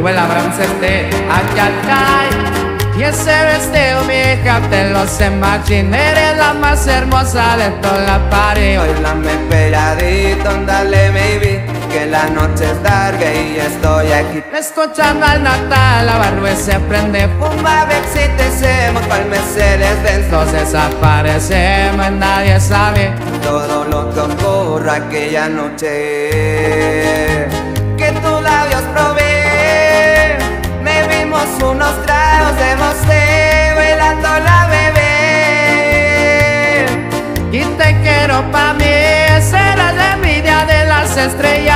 Huele a broncete, a Y ese vestido, mi hija, te lo se imaginé Eres la más hermosa de toda la pared. Hoy la me pegadito, dale baby Que la noche es larga y estoy aquí. Escuchando al Natal, la barba se prende. Fuma, excitemos pa'l Mercedes Benz. Nos desaparecemos, nadie sabe Todo lo que ocurra aquella noche. Que tus labios probé estrellas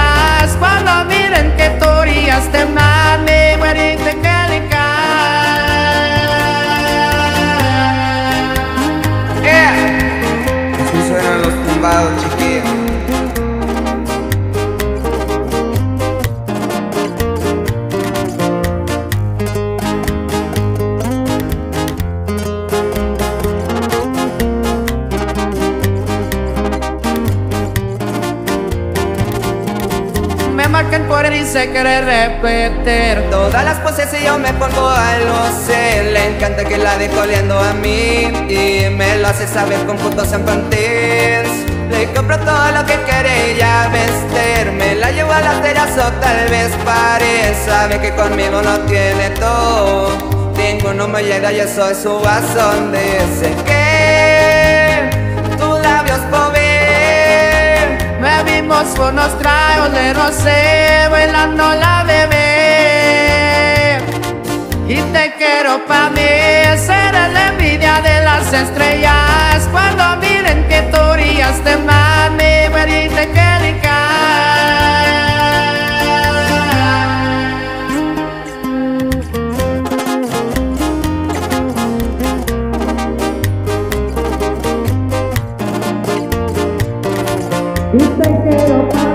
marquen por él y se quiere repetir. Todas las poses y yo me pongo a lo sé. Le encanta que la dejo oliendo a mí Y me lo hace saber con putos en Le compro todo lo que quiere ella vestir. Me la llevo a la terraza o tal vez pare Sabe que conmigo no tiene todo. Ninguno me llega y eso es su vaso Dice que tus labios Bebimos unos tragos de rosé Bailando la bebé Y te quiero pa' mí Será la envidia de las estrellas pero